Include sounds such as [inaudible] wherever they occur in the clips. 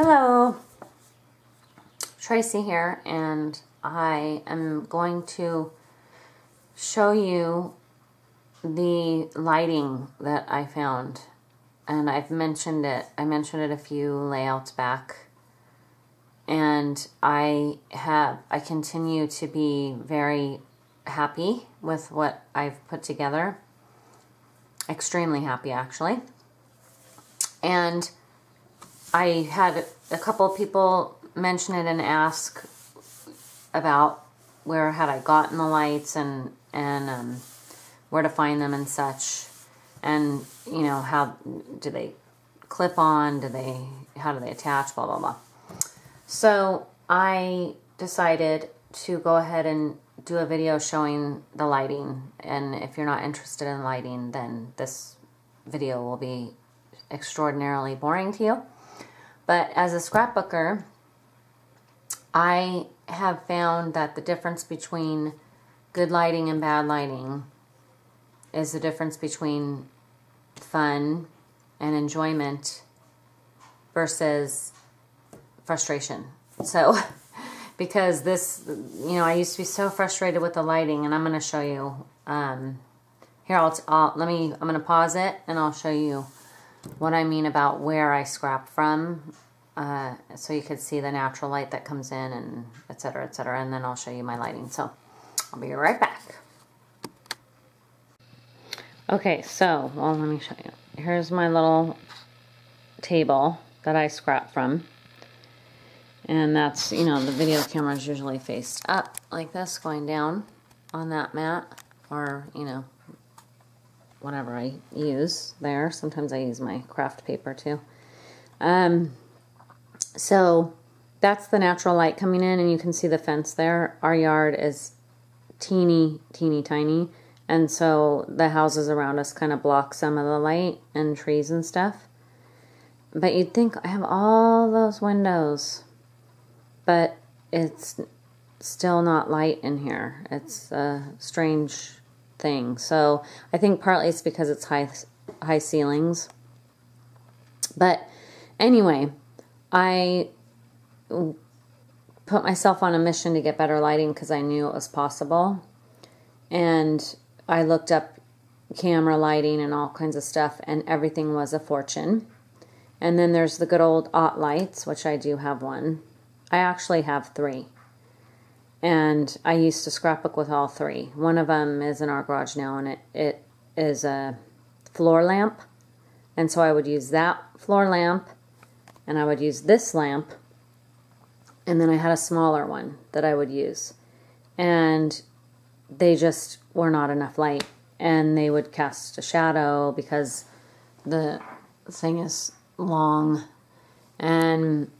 Hello, Tracy here, and I am going to show you the lighting that I found. And I've mentioned it, I mentioned it a few layouts back. And I have, I continue to be very happy with what I've put together. Extremely happy, actually. And I had a couple of people mention it and ask about where had I gotten the lights and and um, where to find them and such, and you know how do they clip on? Do they how do they attach? Blah blah blah. So I decided to go ahead and do a video showing the lighting. And if you're not interested in lighting, then this video will be extraordinarily boring to you. But as a scrapbooker, I have found that the difference between good lighting and bad lighting is the difference between fun and enjoyment versus frustration. So, [laughs] because this, you know, I used to be so frustrated with the lighting, and I'm going to show you. Um, here, I'll, I'll let me. I'm going to pause it, and I'll show you what I mean about where I scrap from uh, so you could see the natural light that comes in and etc etc and then I'll show you my lighting. So I'll be right back. Okay so well let me show you. Here's my little table that I scrap from. And that's you know the video camera is usually faced up like this going down on that mat or you know whatever I use there. Sometimes I use my craft paper too. Um, so that's the natural light coming in and you can see the fence there. Our yard is teeny, teeny tiny. And so the houses around us kind of block some of the light and trees and stuff. But you'd think I have all those windows, but it's still not light in here. It's a strange thing. So I think partly it's because it's high high ceilings. But anyway, I put myself on a mission to get better lighting because I knew it was possible. And I looked up camera lighting and all kinds of stuff, and everything was a fortune. And then there's the good old Ott lights, which I do have one. I actually have three and I used to scrapbook with all three. One of them is in our garage now, and it, it is a floor lamp. And so I would use that floor lamp, and I would use this lamp, and then I had a smaller one that I would use. And they just were not enough light, and they would cast a shadow because the thing is long. And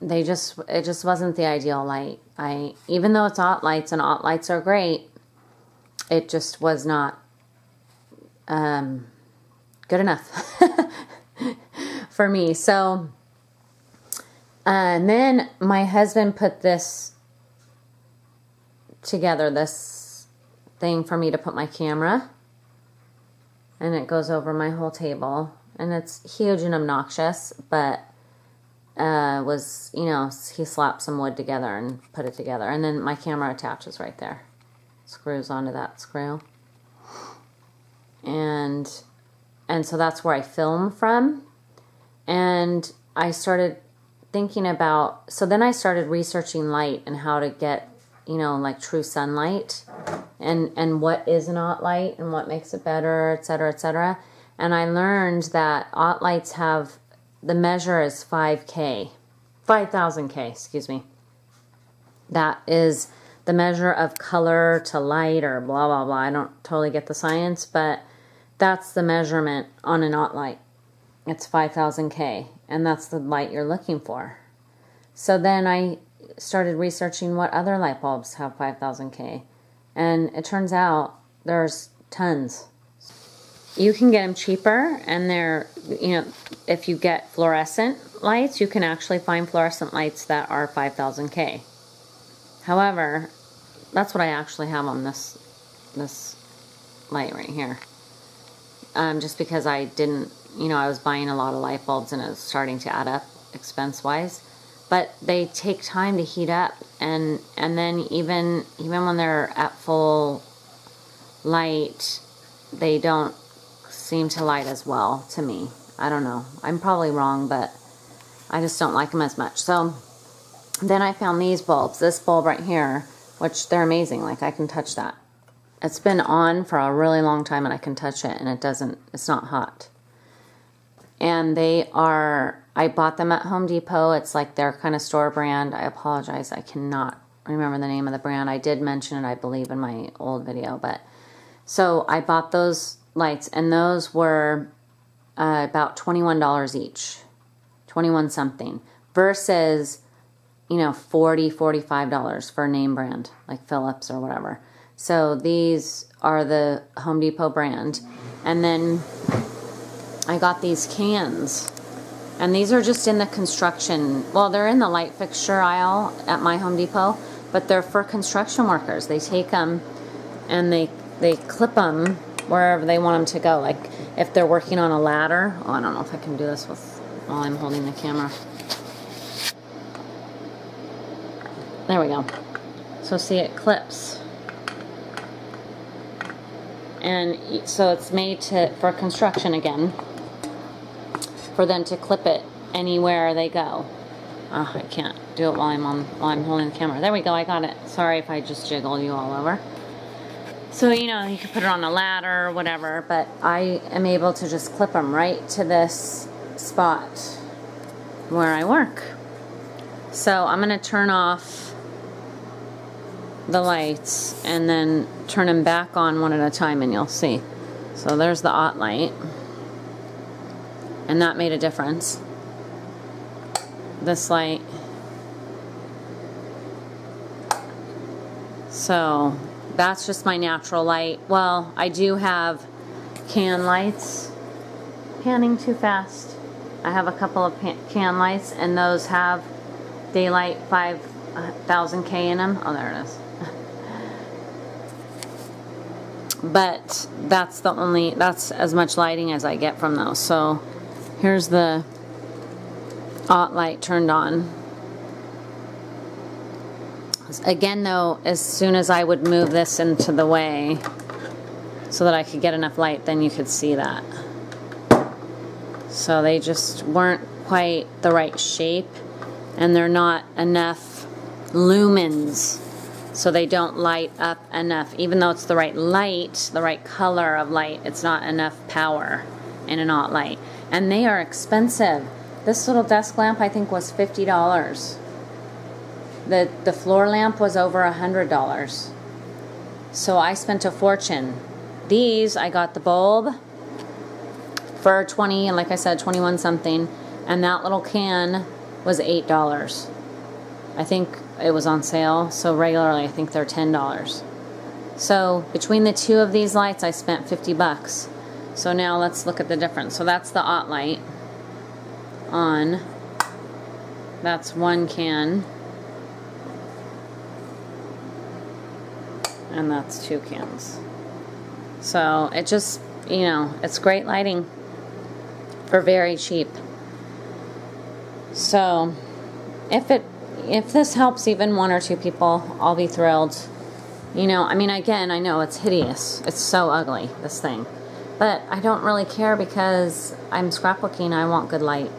they just it just wasn't the ideal light. I even though it's OttLights and OttLights are great, it just was not um, good enough [laughs] for me. So uh, and then my husband put this together, this thing for me to put my camera. And it goes over my whole table. And it's huge and obnoxious, but uh, was, you know, he slapped some wood together and put it together. And then my camera attaches right there. Screws onto that screw. And, and so that's where I film from. And I started thinking about, so then I started researching light and how to get, you know, like true sunlight and, and what is an OttLight and what makes it better, et cetera, et cetera. And I learned that OttLights have the measure is 5K, 5,000K, excuse me. That is the measure of color to light or blah, blah, blah. I don't totally get the science, but that's the measurement on an OttLight. It's 5,000K, and that's the light you're looking for. So then I started researching what other light bulbs have 5,000K, and it turns out there's tons you can get them cheaper, and they're, you know, if you get fluorescent lights, you can actually find fluorescent lights that are 5000K. However, that's what I actually have on this, this light right here. Um, just because I didn't, you know, I was buying a lot of light bulbs and it was starting to add up expense wise, but they take time to heat up, and and then even even when they're at full light, they don't seem to light as well to me. I don't know. I'm probably wrong, but I just don't like them as much. So then I found these bulbs. This bulb right here, which they're amazing. Like I can touch that. It's been on for a really long time and I can touch it and it doesn't, it's not hot. And they are, I bought them at Home Depot. It's like their kind of store brand. I apologize. I cannot remember the name of the brand. I did mention it, I believe, in my old video. But so I bought those lights and those were uh, about $21 each. 21 something versus you know 40 45 dollars for a name brand like philips or whatever so these are the home depot brand and then i got these cans and these are just in the construction well they're in the light fixture aisle at my home depot but they're for construction workers they take them and they they clip them wherever they want them to go like if they're working on a ladder oh i don't know if i can do this with while I'm holding the camera. There we go. So see it clips. And so it's made to for construction again. For them to clip it anywhere they go. Oh, I can't do it while I'm on while I'm holding the camera. There we go, I got it. Sorry if I just jiggle you all over. So, you know, you can put it on a ladder or whatever, but I am able to just clip them right to this spot where I work. So I'm going to turn off the lights and then turn them back on one at a time and you'll see. So there's the OttLight. And that made a difference. This light. So that's just my natural light. Well, I do have can lights. Panning too fast. I have a couple of can lights and those have daylight 5000K in them. Oh, there it is. [laughs] but that's the only, that's as much lighting as I get from those. So here's the OttLight turned on. Again though, as soon as I would move this into the way so that I could get enough light, then you could see that. So they just weren't quite the right shape and they're not enough lumens so they don't light up enough. Even though it's the right light, the right color of light, it's not enough power in an OttLight. And they are expensive. This little desk lamp I think was $50. The, the floor lamp was over a $100. So I spent a fortune. These, I got the bulb for 20 and like I said 21 something and that little can was eight dollars. I think it was on sale so regularly I think they're ten dollars. So between the two of these lights I spent 50 bucks. So now let's look at the difference. So that's the OttLight on that's one can and that's two cans so it just you know it's great lighting for very cheap. So, if it if this helps even one or two people, I'll be thrilled. You know, I mean, again, I know it's hideous. It's so ugly, this thing. But I don't really care because I'm scrapbooking. I want good light.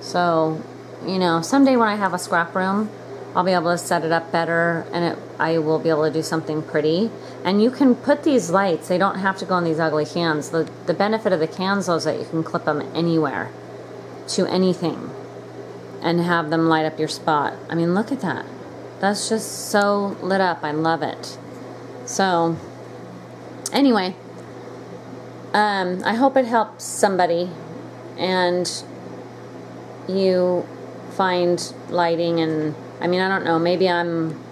So, you know, someday when I have a scrap room, I'll be able to set it up better and it, I will be able to do something pretty. And you can put these lights, they don't have to go on these ugly cans. The, the benefit of the cans is that you can clip them anywhere to anything and have them light up your spot. I mean, look at that. That's just so lit up. I love it. So, anyway, um, I hope it helps somebody and you find lighting and I mean, I don't know, maybe I'm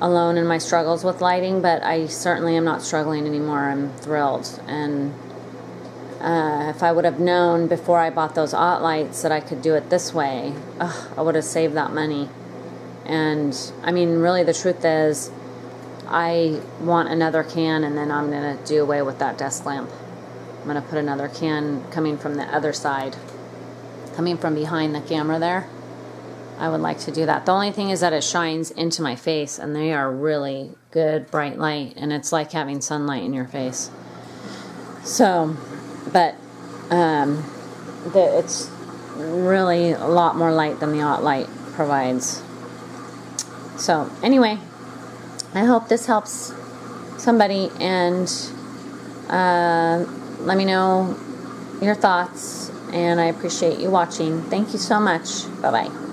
alone in my struggles with lighting, but I certainly am not struggling anymore. I'm thrilled. And uh, if I would have known before I bought those OttLights that I could do it this way, ugh, I would have saved that money. And I mean, really, the truth is, I want another can, and then I'm going to do away with that desk lamp. I'm going to put another can coming from the other side. coming from behind the camera there. I would like to do that. The only thing is that it shines into my face and they are really good bright light and it's like having sunlight in your face. So, but um, the, it's really a lot more light than the OttLight provides. So, anyway, I hope this helps somebody and uh, let me know your thoughts. And I appreciate you watching. Thank you so much. Bye bye.